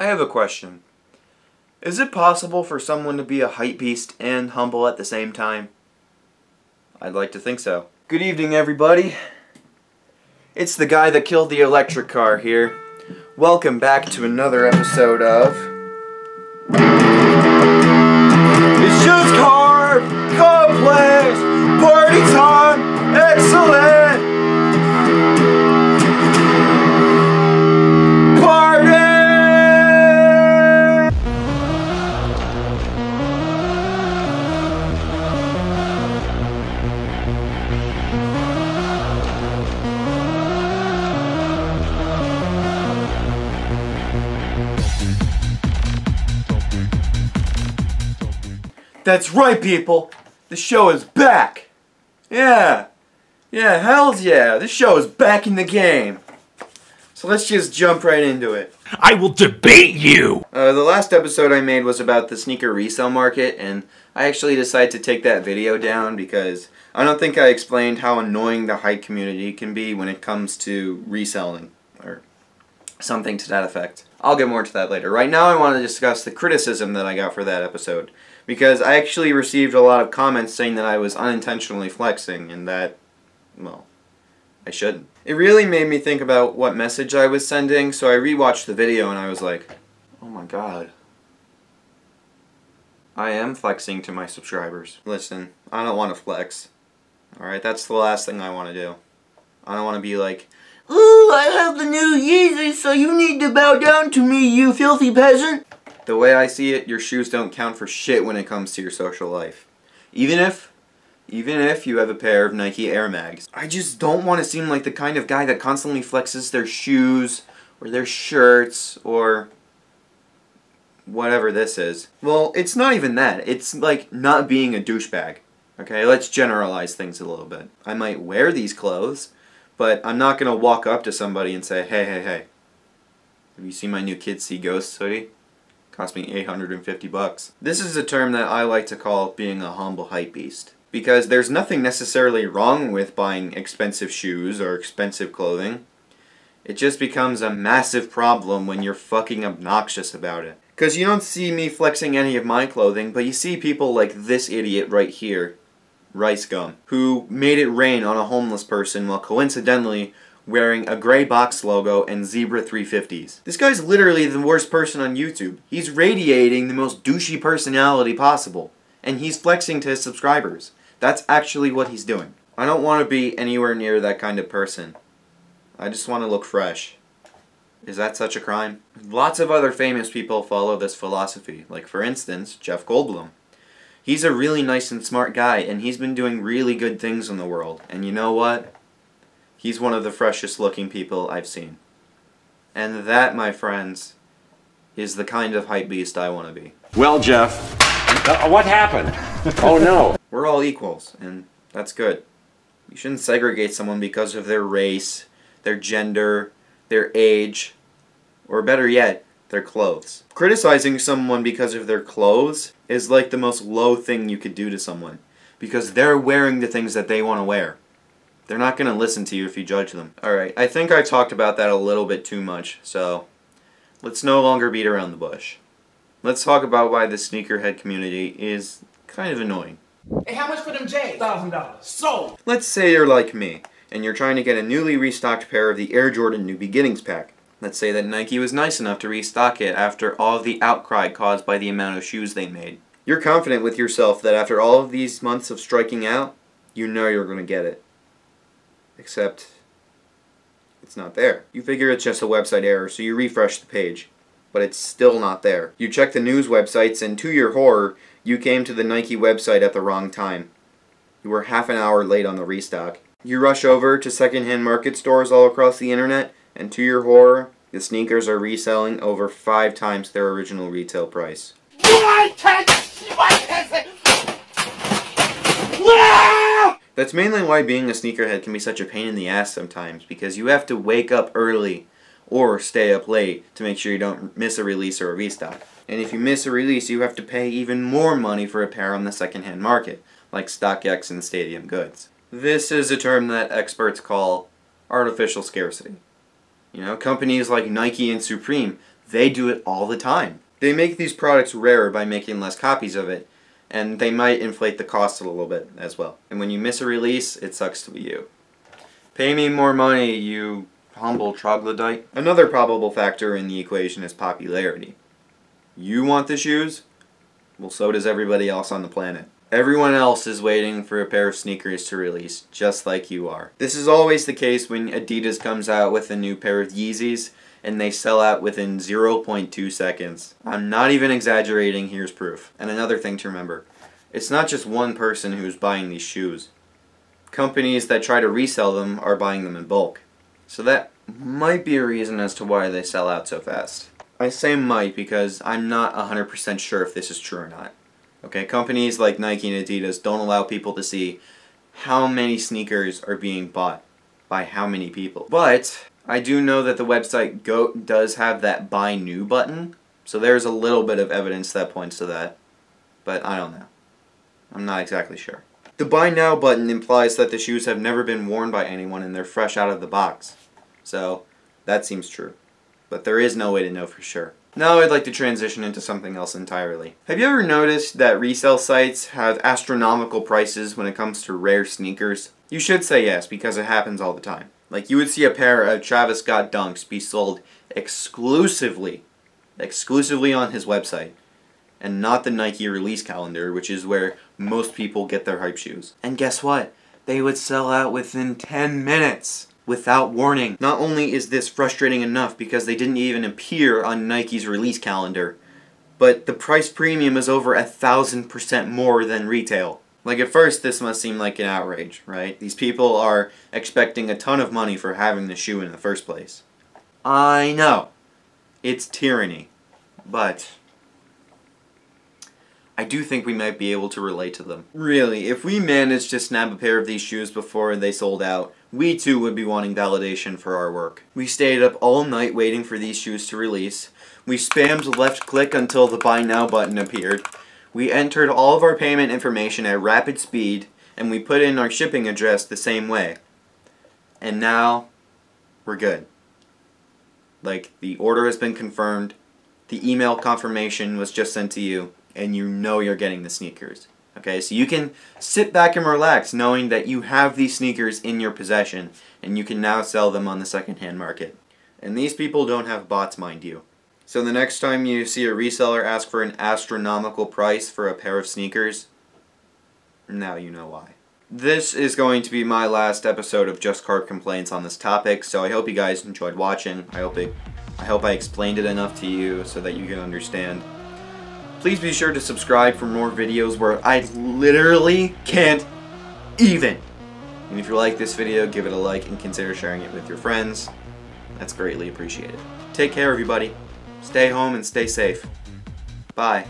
I have a question. Is it possible for someone to be a hype beast and humble at the same time? I'd like to think so. Good evening, everybody. It's the guy that killed the electric car here. Welcome back to another episode of. That's right, people. The show is back. Yeah. Yeah, hells yeah. This show is back in the game. So let's just jump right into it. I will debate you! Uh, the last episode I made was about the sneaker resale market, and I actually decided to take that video down because I don't think I explained how annoying the hype community can be when it comes to reselling, or something to that effect. I'll get more into that later. Right now, I want to discuss the criticism that I got for that episode because I actually received a lot of comments saying that I was unintentionally flexing and that, well, I shouldn't. It really made me think about what message I was sending, so I rewatched the video and I was like, oh my god. I am flexing to my subscribers. Listen, I don't want to flex. Alright, that's the last thing I want to do. I don't want to be like, Ooh, I have the new Yeezys, so you need to bow down to me, you filthy peasant. The way I see it, your shoes don't count for shit when it comes to your social life. Even if, even if you have a pair of Nike Air Mags. I just don't want to seem like the kind of guy that constantly flexes their shoes, or their shirts, or whatever this is. Well, it's not even that. It's like not being a douchebag. Okay, let's generalize things a little bit. I might wear these clothes, but I'm not gonna walk up to somebody and say, hey, hey, hey, have you seen my new Kids See Ghosts hoodie? Cost me 850 bucks. This is a term that I like to call being a humble hype beast. Because there's nothing necessarily wrong with buying expensive shoes or expensive clothing. It just becomes a massive problem when you're fucking obnoxious about it. Because you don't see me flexing any of my clothing, but you see people like this idiot right here, Rice Gum, who made it rain on a homeless person while coincidentally wearing a gray box logo and zebra 350s. This guy's literally the worst person on YouTube. He's radiating the most douchey personality possible, and he's flexing to his subscribers. That's actually what he's doing. I don't want to be anywhere near that kind of person. I just want to look fresh. Is that such a crime? Lots of other famous people follow this philosophy, like for instance, Jeff Goldblum. He's a really nice and smart guy, and he's been doing really good things in the world. And you know what? He's one of the freshest looking people I've seen. And that, my friends, is the kind of hype beast I want to be. Well, Jeff, uh, what happened? Oh no. We're all equals, and that's good. You shouldn't segregate someone because of their race, their gender, their age, or better yet, their clothes. Criticizing someone because of their clothes is like the most low thing you could do to someone because they're wearing the things that they want to wear. They're not going to listen to you if you judge them. Alright, I think I talked about that a little bit too much, so let's no longer beat around the bush. Let's talk about why the sneakerhead community is kind of annoying. Hey, how much for them J's? Thousand dollars. Sold. Let's say you're like me, and you're trying to get a newly restocked pair of the Air Jordan New Beginnings pack. Let's say that Nike was nice enough to restock it after all of the outcry caused by the amount of shoes they made. You're confident with yourself that after all of these months of striking out, you know you're going to get it. Except, it's not there. You figure it's just a website error, so you refresh the page. But it's still not there. You check the news websites, and to your horror, you came to the Nike website at the wrong time. You were half an hour late on the restock. You rush over to secondhand market stores all across the internet, and to your horror, the sneakers are reselling over five times their original retail price. That's mainly why being a sneakerhead can be such a pain in the ass sometimes, because you have to wake up early or stay up late to make sure you don't miss a release or a restock. And if you miss a release, you have to pay even more money for a pair on the secondhand market, like StockX and Stadium Goods. This is a term that experts call artificial scarcity. You know, companies like Nike and Supreme, they do it all the time. They make these products rarer by making less copies of it, and they might inflate the cost a little bit as well. And when you miss a release, it sucks to be you. Pay me more money, you humble troglodyte. Another probable factor in the equation is popularity. You want the shoes? Well, so does everybody else on the planet. Everyone else is waiting for a pair of sneakers to release, just like you are. This is always the case when Adidas comes out with a new pair of Yeezys and they sell out within 0.2 seconds. I'm not even exaggerating, here's proof. And another thing to remember, it's not just one person who's buying these shoes. Companies that try to resell them are buying them in bulk. So that might be a reason as to why they sell out so fast. I say might because I'm not 100% sure if this is true or not. Okay, companies like Nike and Adidas don't allow people to see how many sneakers are being bought by how many people. But I do know that the website GOAT does have that buy new button, so there's a little bit of evidence that points to that. But I don't know. I'm not exactly sure. The buy now button implies that the shoes have never been worn by anyone and they're fresh out of the box. So, that seems true. But there is no way to know for sure. Now I'd like to transition into something else entirely. Have you ever noticed that resale sites have astronomical prices when it comes to rare sneakers? You should say yes, because it happens all the time. Like you would see a pair of Travis Scott Dunks be sold exclusively, exclusively on his website, and not the Nike release calendar, which is where most people get their hype shoes. And guess what? They would sell out within 10 minutes without warning. Not only is this frustrating enough because they didn't even appear on Nike's release calendar, but the price premium is over a thousand percent more than retail. Like at first this must seem like an outrage, right? These people are expecting a ton of money for having the shoe in the first place. I know. It's tyranny. But I do think we might be able to relate to them. Really, if we managed to snap a pair of these shoes before they sold out, we too would be wanting validation for our work. We stayed up all night waiting for these shoes to release. We spammed left click until the buy now button appeared. We entered all of our payment information at rapid speed and we put in our shipping address the same way. And now we're good. Like the order has been confirmed, the email confirmation was just sent to you, and you know you're getting the sneakers. Okay, so you can sit back and relax knowing that you have these sneakers in your possession and you can now sell them on the secondhand market. And these people don't have bots, mind you. So the next time you see a reseller ask for an astronomical price for a pair of sneakers, now you know why. This is going to be my last episode of Just Carp Complaints on this topic, so I hope you guys enjoyed watching. I hope it, I hope I explained it enough to you so that you can understand. Please be sure to subscribe for more videos where I literally can't even. And if you like this video, give it a like and consider sharing it with your friends. That's greatly appreciated. Take care, everybody. Stay home and stay safe. Bye.